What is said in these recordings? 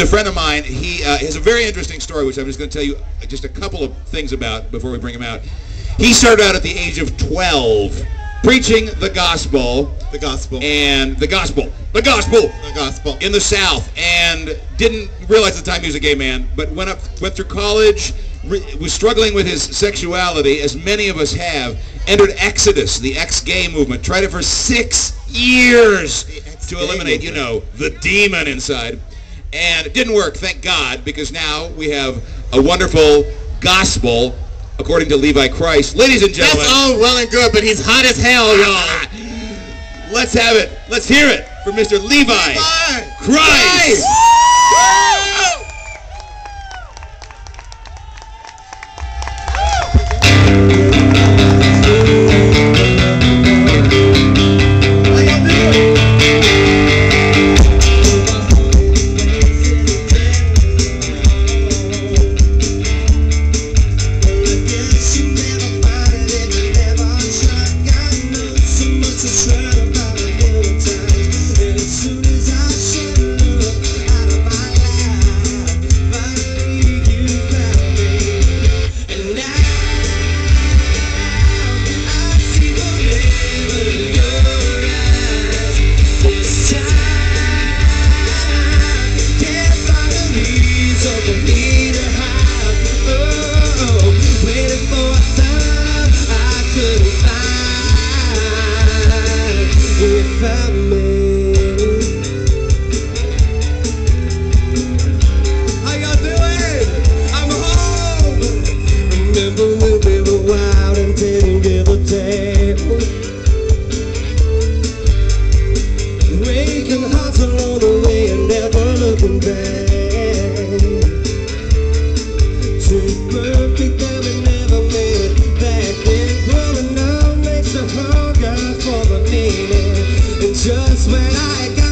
He's a friend of mine. He uh, has a very interesting story, which I'm just going to tell you just a couple of things about before we bring him out. He started out at the age of 12 preaching the gospel The gospel. and the gospel, the gospel the gospel. in the South, and didn't realize at the time he was a gay man, but went up, went through college, was struggling with his sexuality, as many of us have. Entered Exodus, the ex-gay movement. Tried it for six years to eliminate, you know, the demon inside, and it didn't work. Thank God, because now we have a wonderful gospel according to Levi Kreis. Ladies and gentlemen. That's all well and good, but he's hot as hell, ah, y'all. Let's have it. Let's hear it for Mr. Levi Bye. Kreis. If I just when I had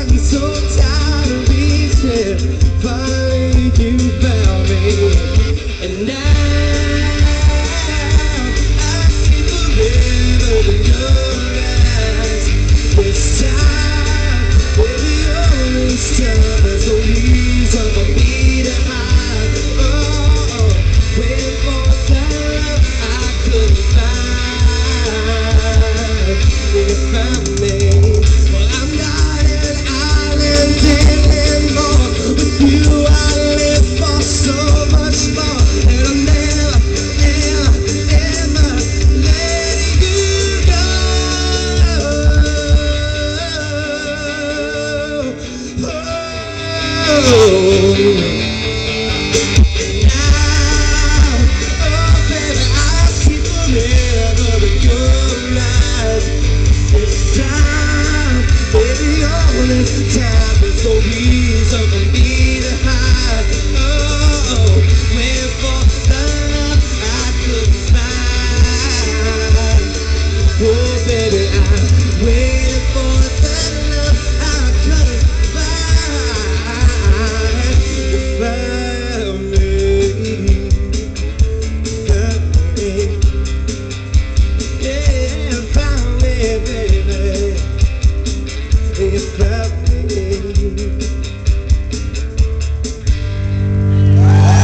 Oh.